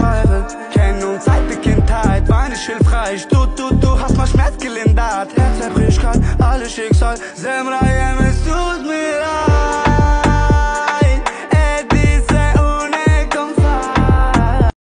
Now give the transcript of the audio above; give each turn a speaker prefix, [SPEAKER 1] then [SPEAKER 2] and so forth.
[SPEAKER 1] Zweifel kennen uns seit der Kindheit, war nicht hilfreich. Du, du, du hast mal Schmerz gelindert, Herzzerbrechkeit, alles Schicksal. Semra, es